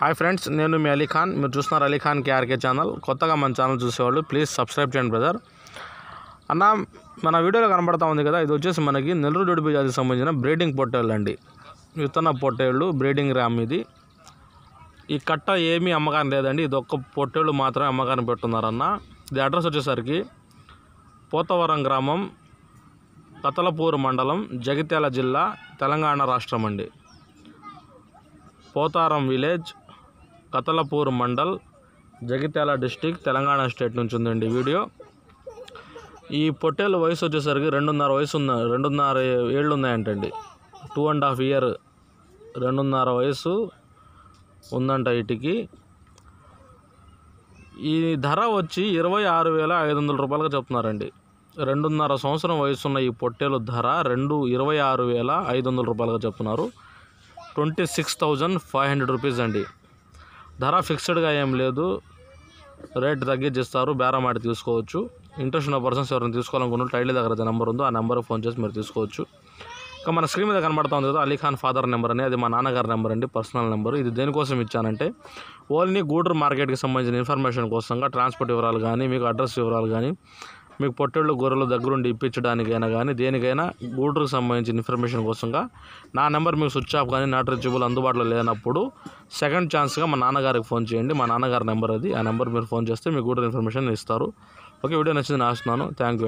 Hi friends నేను మీ అలీఖాన్ మీరు చూస్తున్నారు అలీఖాన్ కేఆర్కే ఛానల్. కొత్తగా మన ఛానల్ చూసేవాళ్ళు ప్లీజ్ సబ్స్క్రైబ్ చేయండి బ్రదర్ అన్న మన వీడియోలో కనబడతా ఉంది కదా ఇది వచ్చేసి మనకి నెల్లూరు జుడిపి జాతికి సంబంధించిన బ్రీడింగ్ పొట్టేళ్ళు అండి. విత్తన పొట్టేళ్ళు బ్రీడింగ్ ర్యామ్ ఇది. ఈ కట్ట ఏమీ అమ్మకాన్ని లేదండి ఇది ఒక్క పొట్టేళ్ళు మాత్రమే అమ్మకాన్ని పెట్టున్నారన్న. ఇది అడ్రస్ వచ్చేసరికి పోతవరం గ్రామం కతలపూరు మండలం జగిత్యాల జిల్లా తెలంగాణ రాష్ట్రం అండి. Potharam village Kathalapur mandal Jagtial district Telangana state నుంచి ఉందండి వీడియో. ఈ పొట్టేలు వయసు వచ్చేసరికి రెండున్నర వయసు ఉన్న రెండున్నర ఏళ్ళు ఉన్నాయంటండి టూ అండ్ హాఫ్ ఇయర్ రెండున్నర వయసు ఉందంట వీటికి ఈ ధర వచ్చి ఇరవై ఆరు వేల ఐదు వందల రూపాయలుగా చెప్తున్నారండి. రెండున్నర సంవత్సరం వయసున్న ఈ పొట్టేలు ధర రెండు ఇరవై ఆరు వేల ఐదు వందల రూపాయలుగా చెప్తున్నారు. Twenty six thousand five hundred rupees అండి. ధర ఫిక్స్డ్గా ఏం లేదు. రేట్ తగ్గించిస్తారు. బేరం ఆడి తీసుకోవచ్చు. ఇంట్రెస్ట్ ఉన్న పర్సన్స్ ఎవరైనా తీసుకోవాలనుకున్న టైటిల్ దగ్గర అయితే నెంబర్ ఉందో ఆ నెంబర్ ఫోన్ చేసి మీరు తీసుకోవచ్చు. ఇంకా మన స్క్రీన్ మీద కనబడుతుంది కదా అలీఖాన్ ఫాదర్ నెంబర్ అని అది మా నాన్నగారి నెంబర్ అండి పర్సనల్ నెంబర్. ఇది దేనికోసం ఇచ్చానంటే ఓన్లీ గూడూరు మార్కెట్కి సంబంధించిన ఇన్ఫర్మేషన్ కోసంగా ట్రాన్స్పోర్ట్ వివరాలు కానీ మీకు అడ్రస్ వివరాలు కానీ మీకు పొట్టేళ్ళు గొర్రెలు దగ్గరుండి ఇప్పించడానికైనా కానీ దేనికైనా గూడూరుకు సంబంధించిన ఇన్ఫర్మేషన్ కోసంగా నా నెంబర్ మీకు స్విచ్ ఆఫ్ కానీ నాట్ రీచబుల్ అందుబాటులో లేనప్పుడు సెకండ్ ఛాన్స్గా మా నాన్నగారికి ఫోన్ చేయండి. మా నాన్నగారి నెంబర్ అది. ఆ నెంబర్ మీరు ఫోన్ చేస్తే మీకు గూడూరు ఇన్ఫర్మేషన్ ఇస్తారు. ఓకే వీడియో నచ్చింది నాస్తున్నాను థ్యాంక్ యూ